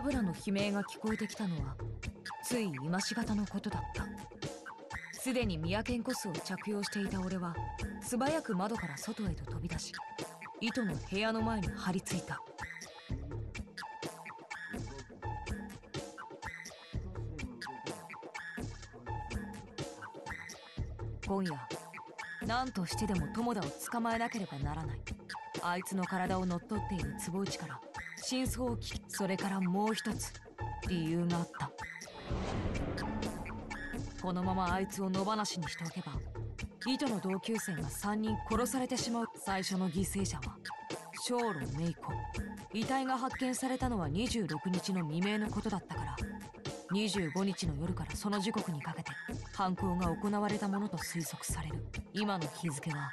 ラブラの悲鳴が聞こえてきたのはつい今しがたのことだった。すでにミヤケンコスを着用していた俺は素早く窓から外へと飛び出し糸の部屋の前に張り付いた。今夜何としてでも友田を捕まえなければならない。あいつの体を乗っ取っている坪内から真相を聞きそれからもう一つ理由があった。このままあいつを野放しにしておけば糸の同級生が3人殺されてしまう。最初の犠牲者は小路芽衣子。遺体が発見されたのは26日の未明のことだったから25日の夜からその時刻にかけて犯行が行われたものと推測される。今の日付は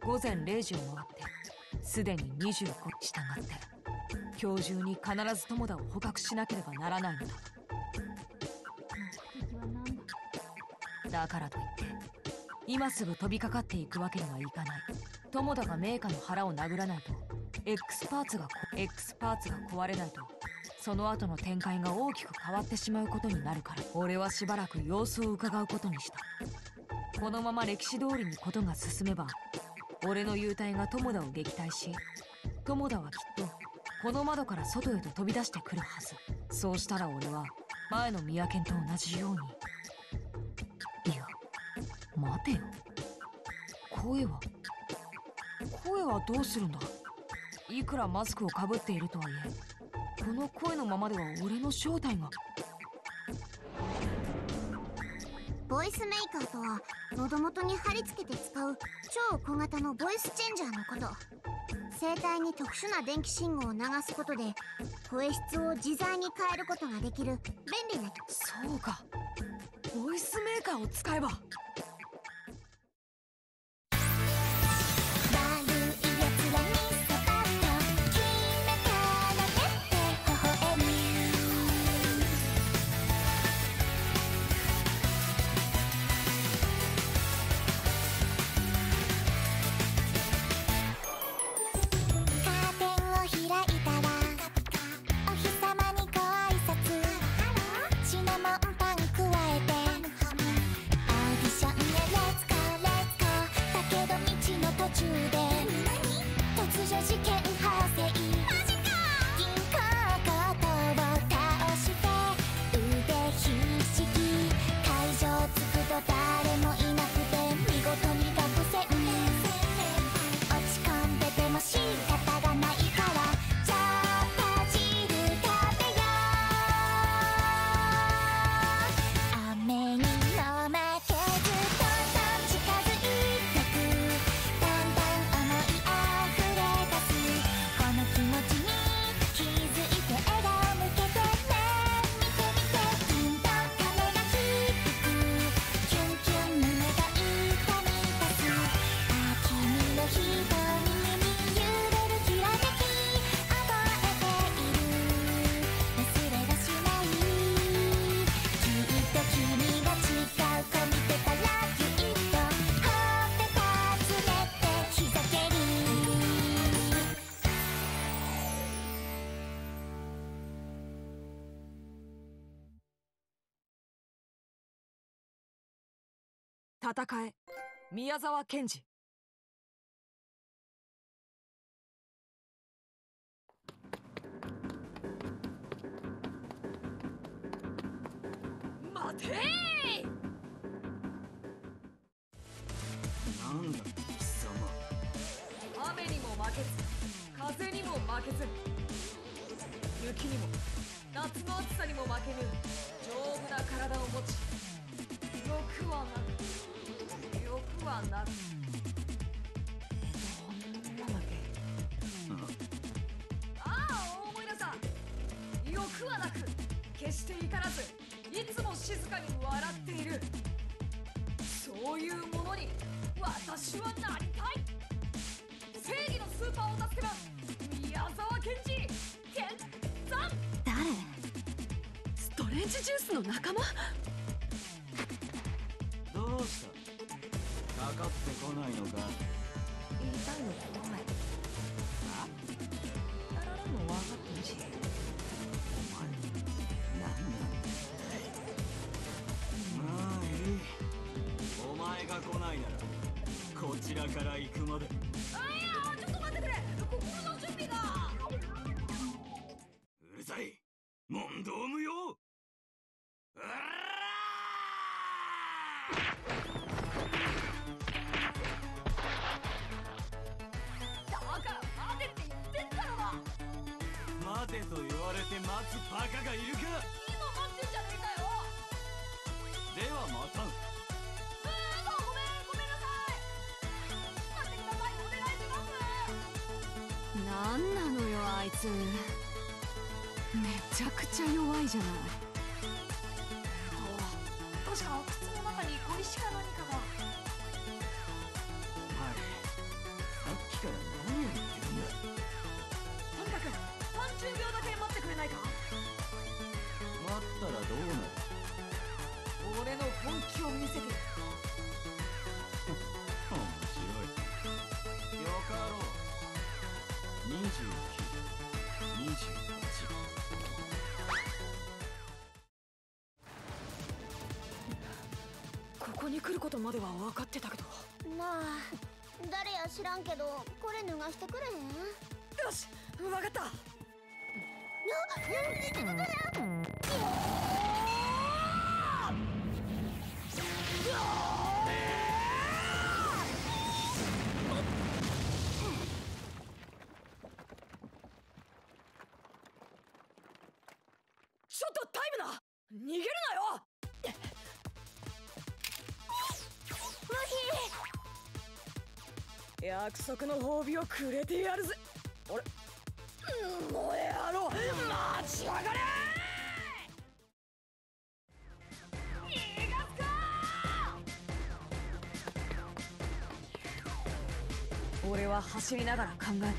午前0時を回ってすでに25に従って今日中に必ず友田を捕獲しなければならないのだ。だからといって今すぐ飛びかかっていくわけにはいかない。友田がメーカの腹を殴らないと X パーツが X パーツが壊れないとその後の展開が大きく変わってしまうことになるから俺はしばらく様子を伺うことにした。このまま歴史通りにことが進めば俺の幽体が友田を撃退し友田はきっとこの窓から外へと飛び出してくるはず。そうしたら俺は前の宮健と同じように。いや待てよ。声は声はどうするんだ？いくらマスクをかぶっているとはいえこの声のままでは俺の正体が。ボイスメーカーとは喉元に貼り付けて使う超小型のボイスチェンジャーのこと。声帯に特殊な電気信号を流すことで声質を自在に変えることができる便利なそうか。ボイスメーカーを使えば。戦え。宮沢賢治。待て！なんだ貴様。雨にも負けず風にも負けず雪にも夏の暑さにも負けぬ丈夫な体を持ち欲はなくはなくなんだっけああ思い出した欲はなく決して怒らず。いつも静かに笑っているそういうものに私はなりたい。正義のスーパーを助けます宮沢賢治健山誰？ストレンジジュースの仲間？どうした？かかってこないのか。言いたいの答えあやられるの分か。ってるしお前。何なんだまあいい。お前が来ないならこちらから行くまで。めちゃくちゃ弱いじゃない。に来ることまでは分かってたけど。まあ誰や知らんけどこれ脱がしてくれへん？よし分かった。ちょ約束の褒美をくれてやるぜ。あれ？もえ野郎待ちやがれ！俺は走りながら考えた。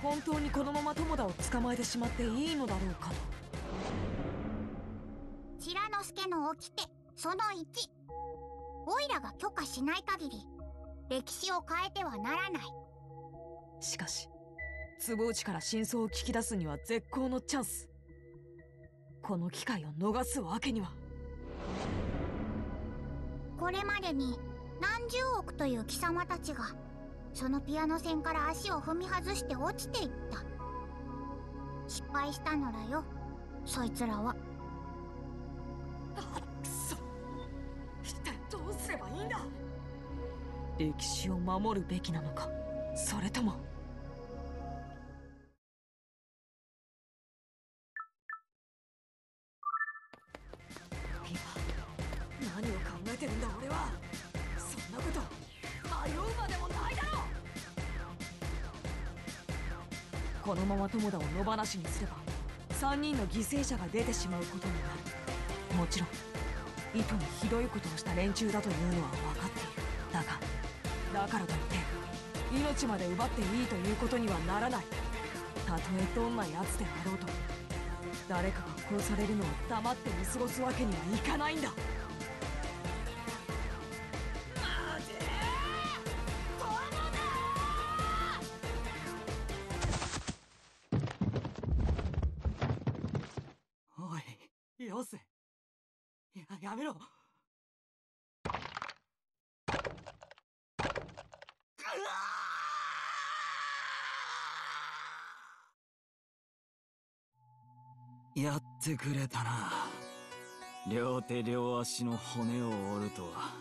本当にこのまま友田を捕まえてしまっていいのだろうかと。チラノスケの掟その1オイラが許可しない限り歴史を変えてはならない。しかし壺内から真相を聞き出すには絶好のチャンス。この機会を逃すわけには。これまでに何十億という貴様たちがそのピアノ線から足を踏み外して落ちていった。失敗したのらよそいつらは歴史を守るべきなのか。それとも。いや何を考えてるんだ俺は。そんなこと迷うまでもないだろこのまま友田を野放しにすれば3人の犠牲者が出てしまうことになる。もちろん意図にひどいことをした連中だというのは分かってだからといって命まで奪っていいということにはならない。たとえどんな奴であろうと誰かが殺されるのを黙って見過ごすわけにはいかないんだ。ってくれたな。両手両足の骨を折るとは。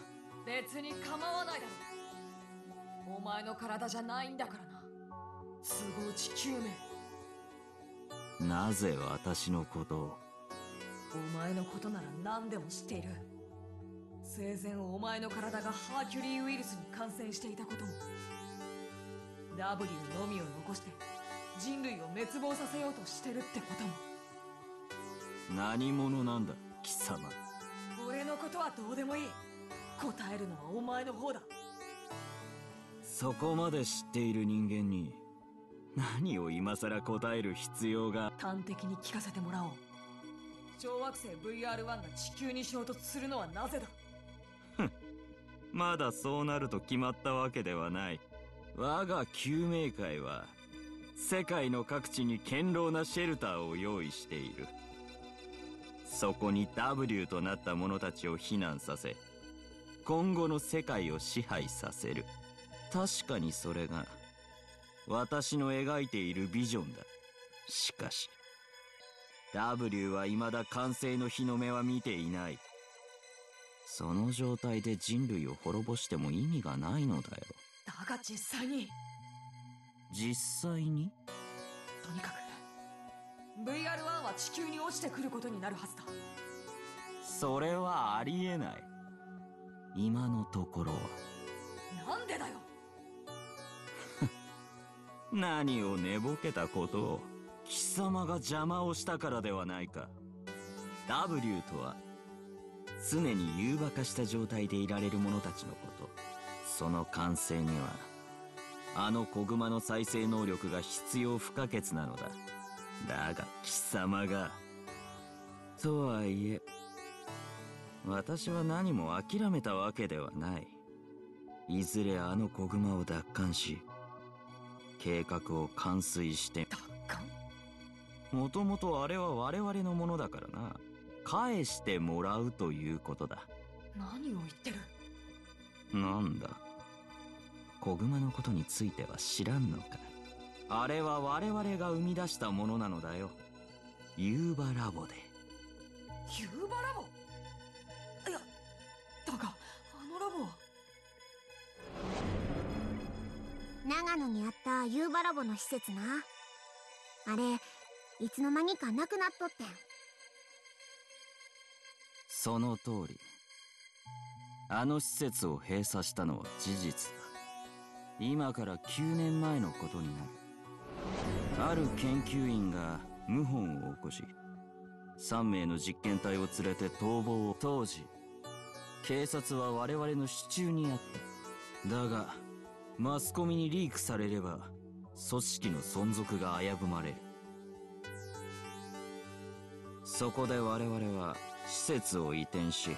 別に構わないだろ。お前の体じゃないんだからな。壺内救命なぜ私のことを。お前のことなら何でも知っている。生前お前の体がハーキュリーウイルスに感染していたことも。W のみを残して人類を滅亡させようとしてるってことも何者なんだ貴様。俺のことはどうでもいい。答えるのはお前の方だ。そこまで知っている人間に何を今さら答える必要が。端的に聞かせてもらおう。小惑星 VR1 が地球に衝突するのはなぜだ？まだそうなると決まったわけではない。我が救命会は世界の各地に堅牢なシェルターを用意しているそこに W となった者たちを避難させ今後の世界を支配させる。確かにそれが私の描いているビジョンだ。しかし W は未だ完成の日の目は見ていない。その状態で人類を滅ぼしても意味がないのだよ。だが実際に？実際に？とにかく VR1 は地球に落ちてくることになるはずだ。それはありえない。今のところは。なんでだよ。何を寝ぼけたことを貴様が邪魔をしたからではないか。W とは常に誘馬化した状態でいられる者たちのこと。その完成にはあの子熊の再生能力が必要不可欠なのだだが貴様が。とはいえ私は何も諦めたわけではない。いずれあの子熊を奪還し計画を完遂して奪還？もともとあれは我々のものだからな。返してもらうということだ。何を言ってる？なんだ？子熊のことについては知らんのか？あれは我々が生み出したものなのだよ。ユーバラボで。ユーバラボいやだがあのラボは？長野にあったユーバラボの施設な。あれいつの間にかなくなっとってん。その通り。あの施設を閉鎖したのは事実だ。今から9年前のことになるある研究員が謀反を起こし3名の実験体を連れて逃亡を当時警察は我々の手中にあった。だがマスコミにリークされれば組織の存続が危ぶまれる。そこで我々は施設を移転し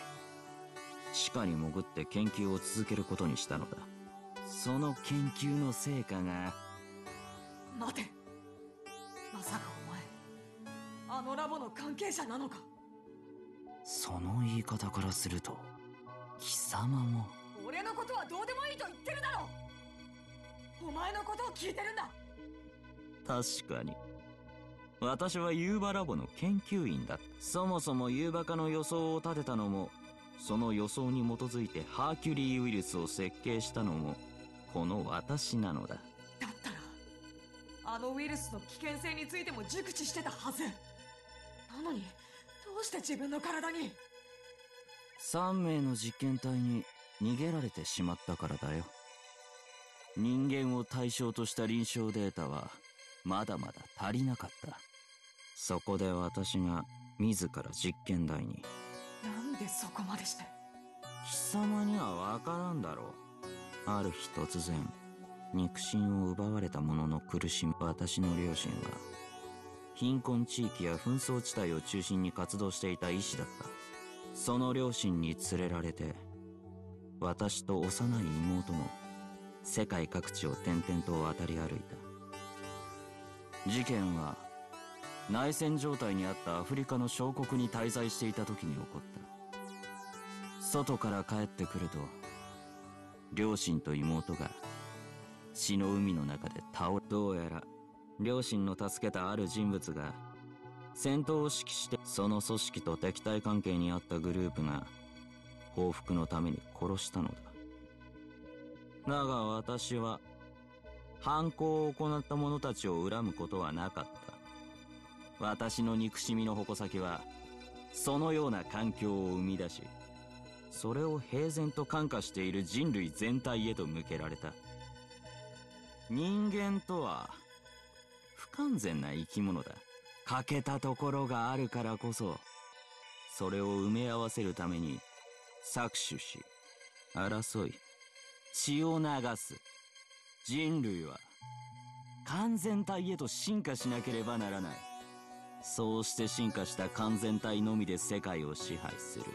地下に潜って研究を続けることにしたのだ。その研究の成果が待て。まさかお前あのラボの関係者なのか？その言い方からすると貴様も。俺のことはどうでもいいと言ってるだろお前のことを聞いてるんだ！確かに。私はユーバラボの研究員だ。そもそもユーバ化の予想を立てたのもその予想に基づいてハーキュリーウイルスを設計したのもこの私なのだあのウイルスの危険性についても熟知してたはず。なのにどうして自分の体に？3名の実験体に逃げられてしまったからだよ。人間を対象とした臨床データはまだまだ足りなかった。そこで私が自ら実験台に。なんでそこまでして？貴様にはわからんだろう。ある日突然肉親を奪われた者の苦しむ私の両親は貧困地域や紛争地帯を中心に活動していた医師だった。その両親に連れられて私と幼い妹も世界各地を転々と渡り歩いた。事件は内戦状態にあったアフリカの小国に滞在していた時に起こった。外から帰ってくると両親と妹が血の海の中で倒れどうやら両親の助けたある人物が戦闘を指揮してその組織と敵対関係にあったグループが報復のために殺したのだ。だが私は犯行を行った者たちを恨むことはなかった。私の憎しみの矛先はそのような環境を生み出しそれを平然と感化している人類全体へと向けられた。人間とは不完全な生き物だ。欠けたところがあるからこそそれを埋め合わせるために搾取し争い血を流す。人類は完全体へと進化しなければならない。そうして進化した完全体のみで世界を支配する。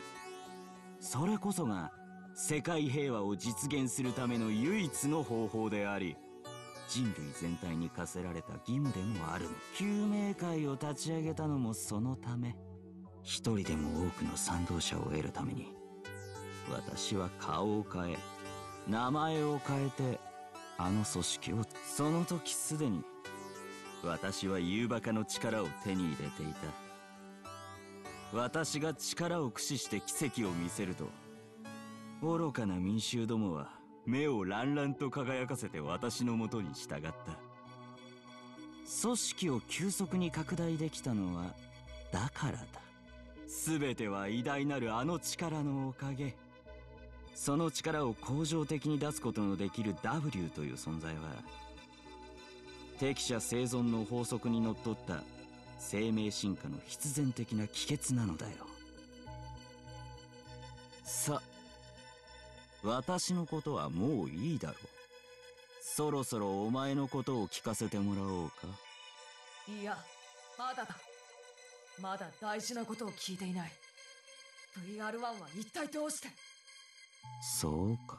それこそが世界平和を実現するための唯一の方法であり人類全体に課せられた義務でもある。の救命会を立ち上げたのもそのため一人でも多くの賛同者を得るために私は顔を変え名前を変えてあの組織をその時すでに私はユーバカの力を手に入れていた。私が力を駆使して奇跡を見せると愚かな民衆どもは目をランランと輝かせて私のもとに従った。組織を急速に拡大できたのはだからだ。全ては偉大なるあの力のおかげ。その力を恒常的に出すことのできる W という存在は適者生存の法則にのっとった生命進化の必然的な帰結なのだよ。さ私のことはもういいだろう。そろそろお前のことを聞かせてもらおうか。いやまだだ。まだ大事なことを聞いていない。VR1 は一体どうして？そうか。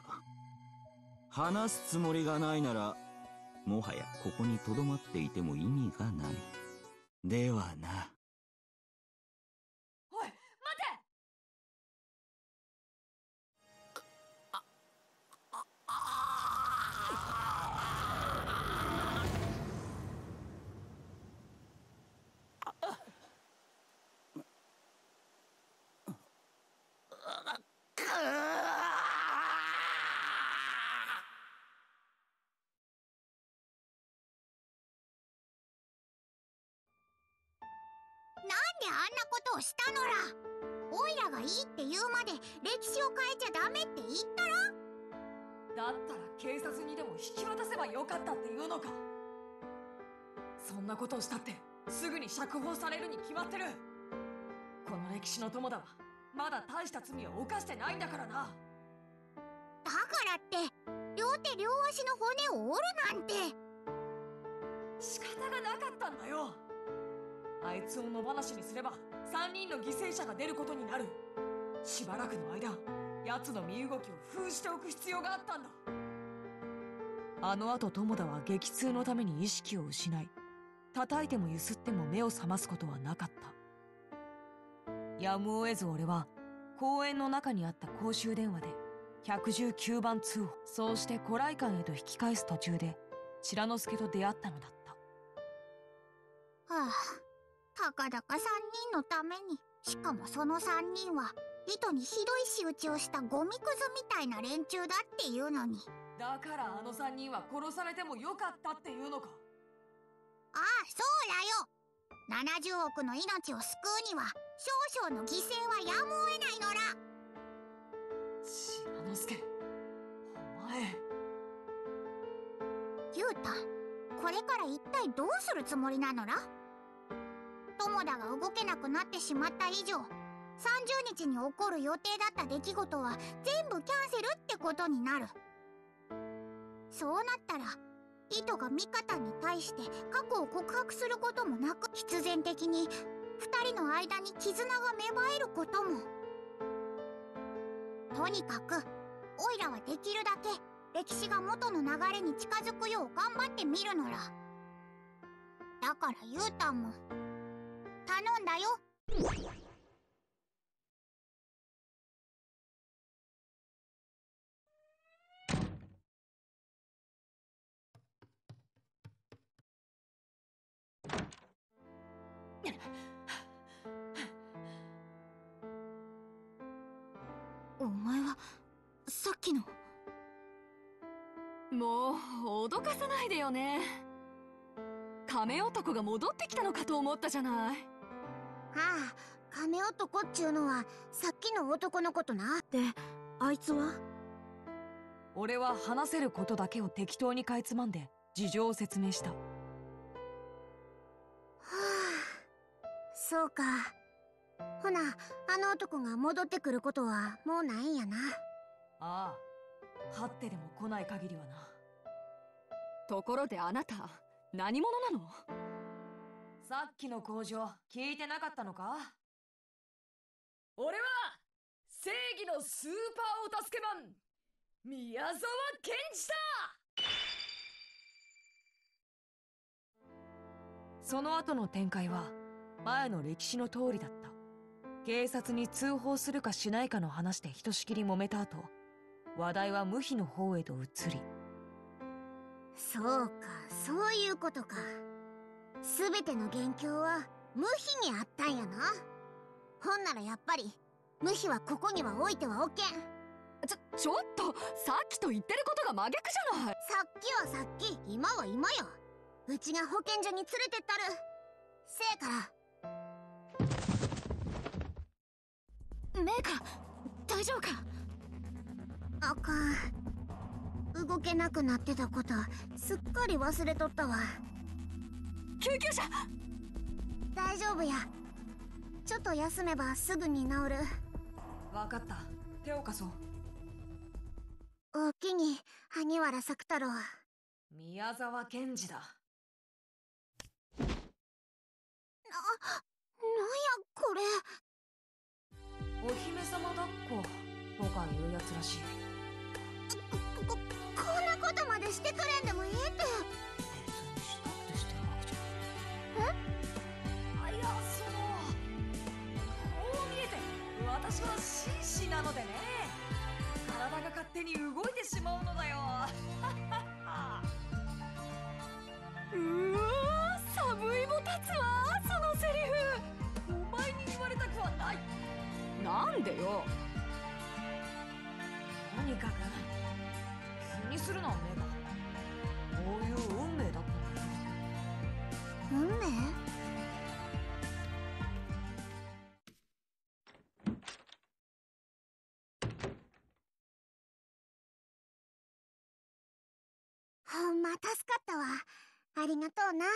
話すつもりがないならもはやここにとどまっていても意味がない。ではなであんなことをしたのら。オイラがいいって言うまで歴史を変えちゃダメって言ったろだったら警察にでも引き渡せばよかったっていうのか。そんなことをしたってすぐに釈放されるに決まってる。この歴史の友だはまだ大した罪を犯してないんだからな。だからって両手両足の骨を折るなんて。仕方がなかったんだよあいつを野放しにすれば3人の犠牲者が出ることになる。しばらくの間奴の身動きを封じておく必要があったんだ。あの後友田は激痛のために意識を失い叩いてもゆすっても目を覚ますことはなかった。やむを得ず俺は公園の中にあった公衆電話で119番通報そうして古来館へと引き返す途中で白之助と出会ったのだった。はあ。たかだか3人のためにしかもその3人は糸にひどい仕打ちをしたゴミくずみたいな連中だっていうのに。だからあの3人は殺されてもよかったっていうのか。ああそうだよ。70億の命を救うには少々の犠牲はやむを得ないのら白之助お前。ゆうたこれから一体どうするつもりなのら友田が動けなくなってしまった以上30日に起こる予定だった出来事は全部キャンセルってことになる。そうなったら糸が味方に対して過去を告白することもなく必然的に2人の間に絆が芽生えることも。とにかくオイラはできるだけ歴史が元の流れに近づくよう頑張ってみるのら。だからゆうたんも頼んだよ。お前はさっきの。もう脅かさないでよね。亀男が戻ってきたのかと思ったじゃない。ああ亀男っちゅうのはさっきの男のことな。であいつは？俺は話せることだけを適当にかいつまんで事情を説明した。はあそうか。ほなあの男が戻ってくることはもうないんやな。ああ勝ってでも来ない限りはな。ところであなた何者なの？さっきの工場聞いてなかったのか？俺は正義のスーパーお助けマン宮沢賢治だ。その後の展開は前の歴史の通りだった。警察に通報するかしないかの話でひとしきり揉めた後話題は無比の方へと移り。そうかそういうことか全ての元凶は無比にあったんやな。ほんならやっぱり無比はここには置いてはおけん。ちょちょっとさっきと言ってることが真逆じゃない。さっきはさっき今は今よ。うちが保健所に連れてったる。せやから。メーカ大丈夫か？あかん。動けなくなってたことすっかり忘れとったわ救急車。大丈夫や。ちょっと休めばすぐに治る。分かった。手を貸そう。おおきに萩原作太郎。宮沢賢治だ。な、なんやこれ。お姫様抱っことかいうやつらしい。こ、こ、こんなことまでしてくれんでもええってあいやそのこう見えて私は紳士なのでね。体が勝手に動いてしまうのだよ。うわ寒いも立つわそのセリフ。お前に言われたくはない。なんでよ。とにかく気にするなメガこういう運命だった運命ほんま助かったわ。ありがとうな。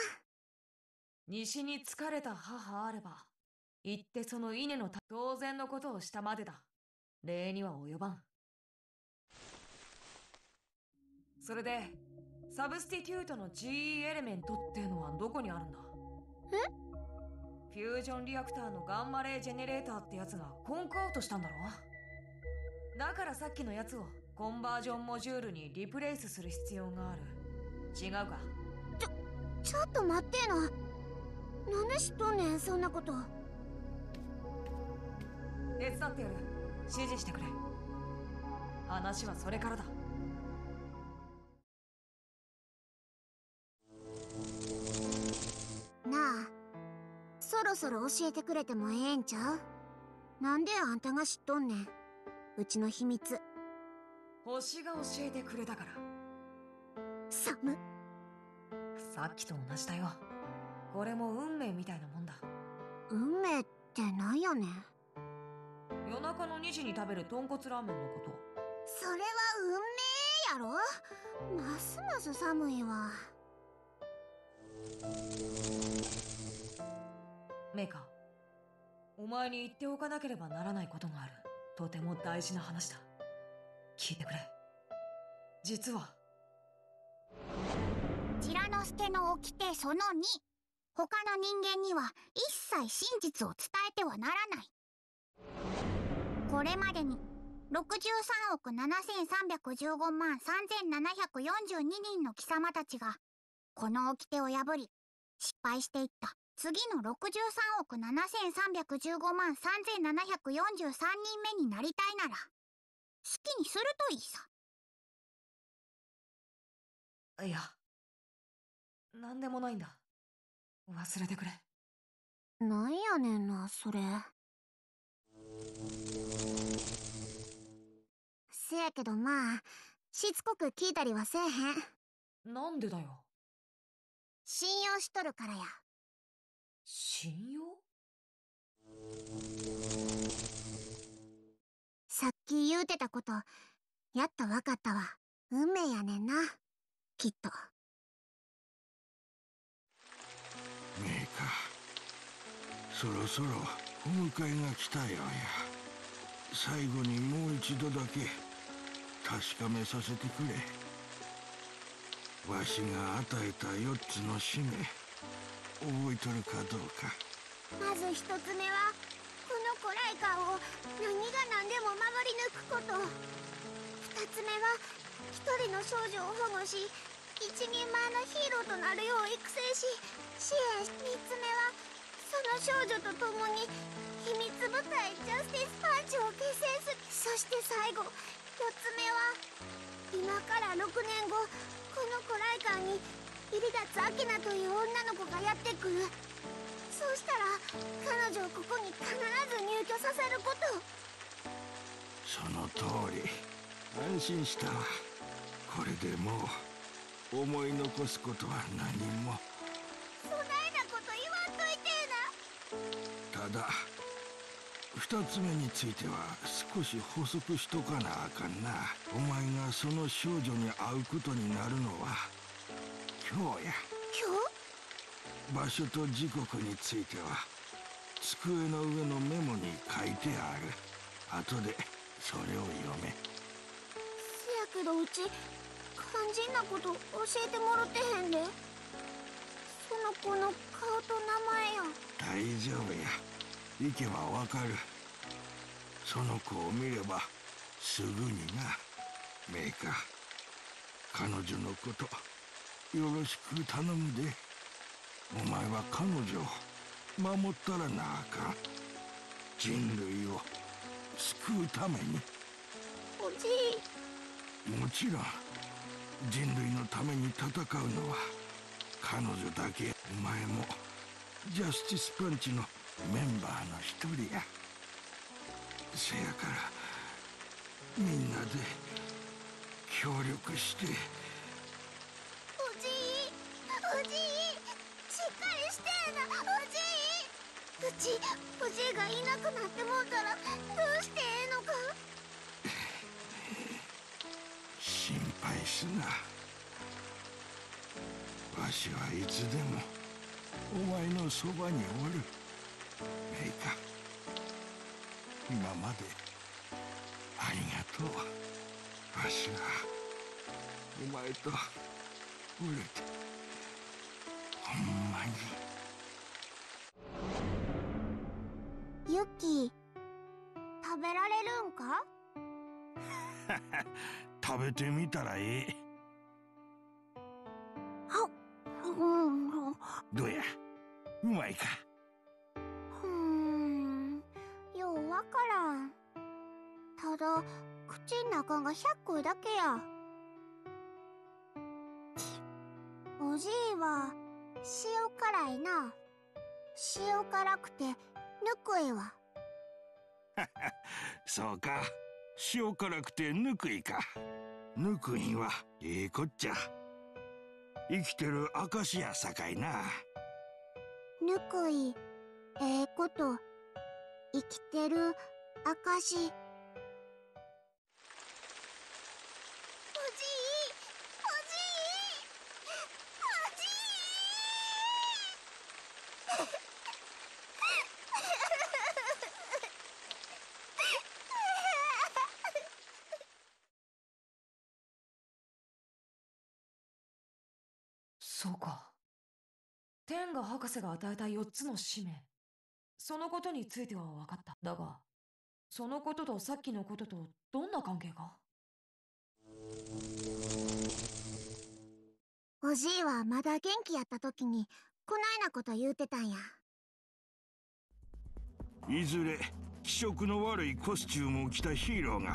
西に疲れた母あれば行ってその稲の当然のことをしたまでだ。礼には及ばん。それでサブスティテュートの GE エレメントってのはどこにあるんだ？フュージョンリアクターのガンマレージェネレーターってやつがコンクアウトしたんだろ？だからさっきのやつをコンバージョンモジュールにリプレイスする必要がある。違うか？ちょっと待ってえな。なんで知っとんねんそんなこと。手伝ってやる。指示してくれ。話はそれからだなあ。そろそろ教えてくれてもええんちゃう？なんであんたが知っとんねん？うちの秘密。星が教えてくれたから。寒さっきと同じだよ。これも運命みたいなもんだ。運命ってなんやねん？夜中の2時に食べる豚骨ラーメンのこと。それは運命やろ？ますます寒いわメーカお前に言っておかなければならないことがある。とても大事な話だ。聞いてくれ。実は。ティラノスケの掟その2他の人間には一切真実を伝えてはならない。これまでに63億7315万3742人の貴様たちがこの掟を破り失敗していった。次の63億7315万3743人目になりたいなら好きにするといいさ。いや何でもないんだ。忘れてくれ。なんやねんなそれ。せやけどまあしつこく聞いたりはせえへん。なんでだよ。信用しとるからや信用？さっき言うてたことやっとわかったわ。運命やねんな。きっと。メーカそろそろお迎えが来たようや。最後にもう一度だけ確かめさせてくれ。わしが与えた4つの使命。覚えとるかどうか。まず一つ目はこの古来館を何が何でも守り抜くこと。二つ目は一人の少女を保護し一人前のヒーローとなるよう育成し支援し三つ目はその少女と共に秘密部隊ジャスティスパンチを結成する。そして最後4つ目は今から6年後この古来館に入立アキナという女の子がやってく。るそうしたら彼女をここに必ず入居させること。その通り。安心したわ。これでもう思い残すことは何も。そないなこと言わんといてただ二つ目については少し補足しとかなあかんな。お前がその少女に会うことになるのは今日や。今場所と時刻については机の上のメモに書いてある。後でそれを読め。せやけどうち肝心なこと教えてもろてへんで。その子の顔と名前や。大丈夫や。行けばわかる。その子を見ればすぐにな。メーカー。彼女のことよろしく頼むで。お前は彼女を守ったらなあかん。人類を救うために。おじい。もちろん人類のために戦うのは彼女だけ。お前もジャスティスパンチのメンバーの一人や。せやからみんなで協力してうちおじいがいなくなってもうたらどうしてええのか。心配すな。わしはいつでもお前のそばにおる。メイカ今までありがとう。わしはお前とおれて。るんか？食べてみたらええうんうん。どうや？うまいか？うん。ようわからん。ただ口ん中が100個だけや。おじいは塩辛いな。塩辛くてぬくいわ そうか。塩辛くてぬくいか。ぬくいんはええこっちゃ。生きてる証やさかいな。ぬくいええこと。生きてる証おじいおじいおじそうか。天が博士が与えた4つの使命。そのことについては分かった。だがそのこととさっきのこととどんな関係がおじいはまだ元気やった時にこないなこと言うてたんや。いずれ気色の悪いコスチュームを着たヒーローが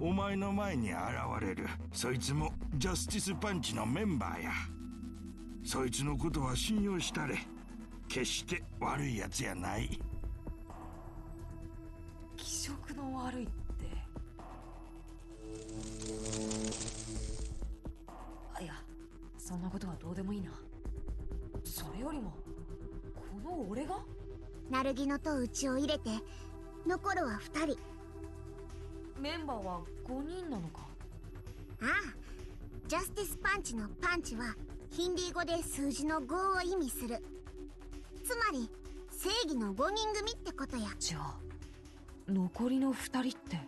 お前の前に現れる。そいつもジャスティスパンチのメンバーやそいつのことは信用したれ。決して悪いやつやない。気色の悪いって。あいやそんなことはどうでもいいな。それよりもこの俺が？ナルギノとうちを入れて残るは2人。メンバーは5人なのか？ああジャスティスパンチのパンチはヒンディー語で数字の5を意味する。つまり正義の5人組ってことや。じゃあ残りの2人って？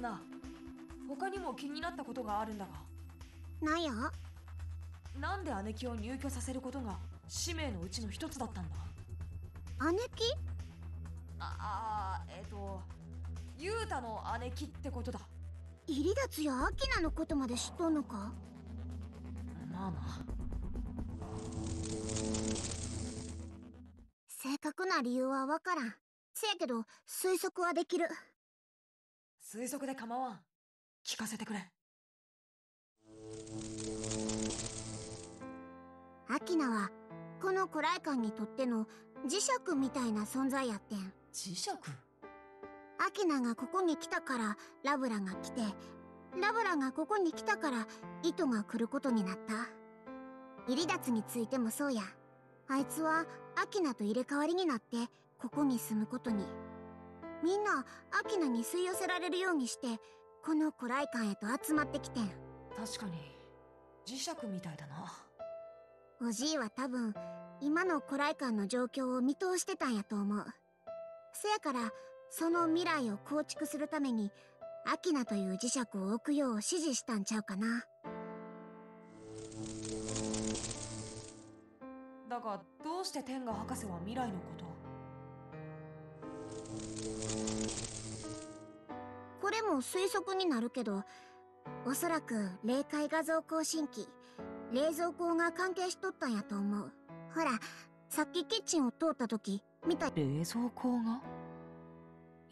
なあ他にも気になったことがあるんだが。なんやなんで姉貴を入居させることが使命のうちの一つだったんだ？姉貴？ああえっ、とユータの姉貴ってことだ入り立つやアキナのことまで知っとんのか？まあなせっ確な理由はわからん。せやけど推測はできる。推測で構わん。聞かせてくれ。アキナはこの古来館にとっての磁石みたいな存在やってん。磁石？アキナがここに来たからラブラが来てラブラがここに来たから糸が来ることになった。イリダツについてもそうや。あいつはアキナと入れ替わりになってここに住むことに。みんなアキナに吸い寄せられるようにしてこの古来館へと集まってきてん。確かに磁石みたいだな。おじいは多分今の古来館の状況を見通してたんやと思う。せやからその未来を構築するためにアキナという磁石を置くよう指示したんちゃうかな。だがどうして天下博士は未来のことを？これも推測になるけどおそらく霊界画像更新機冷蔵庫が関係しとったんやと思う。ほらさっきキッチンを通った時見た冷蔵庫が？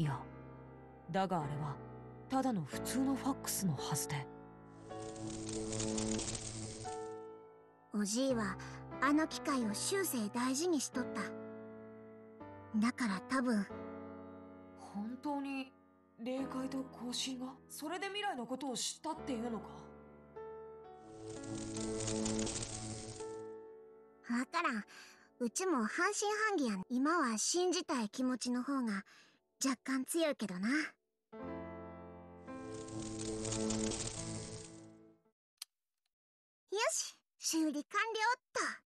いやだがあれはただの普通のファックスのはずで。おじいはあの機械を終生大事にしとった。だから多分本当に霊界と更新がそれで未来のことを知ったっていうのか？わからん。うちも半信半疑やん。今は信じたい気持ちの方が若干強いけどな。よし修理完了と。